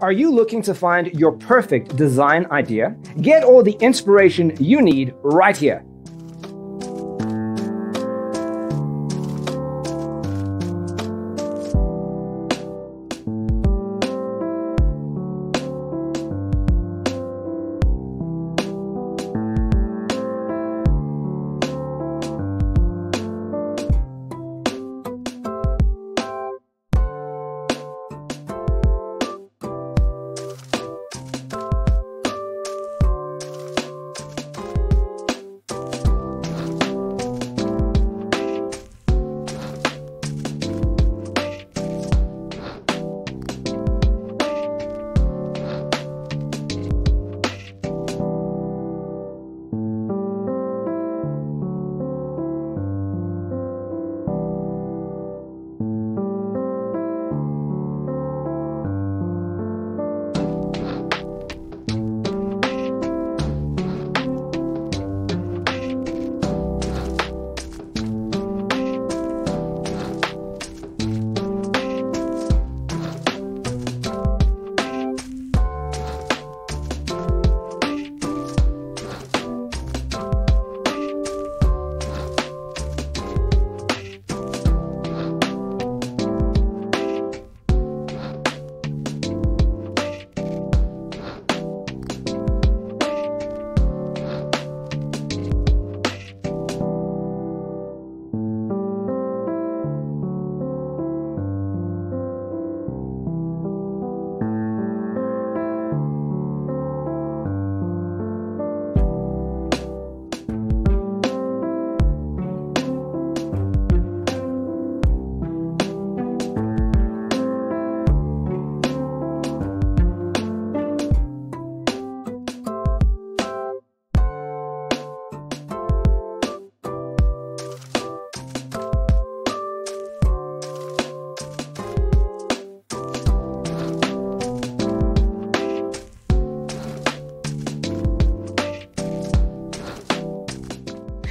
Are you looking to find your perfect design idea? Get all the inspiration you need right here.